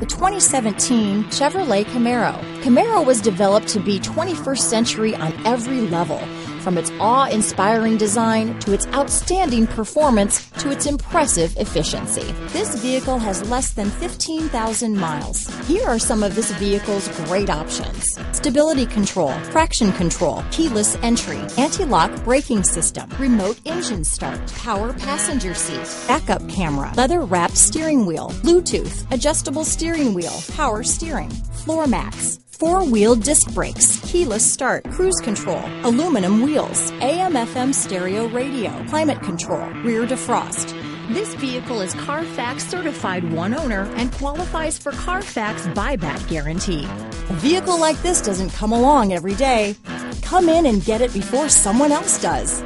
The 2017 Chevrolet Camaro. Camaro was developed to be 21st century on every level, from its awe-inspiring design to its outstanding performance to its impressive efficiency. This vehicle has less than 15,000 miles. Here are some of this vehicle's great options. Stability control, traction control, keyless entry, anti-lock braking system, remote engine start, power passenger seat, backup camera, leather wrapped steering wheel, Bluetooth, adjustable steering steering wheel, power steering, floor mats, four-wheel disc brakes, keyless start, cruise control, aluminum wheels, AM FM stereo radio, climate control, rear defrost. This vehicle is Carfax certified one owner and qualifies for Carfax buyback guarantee. A vehicle like this doesn't come along every day. Come in and get it before someone else does.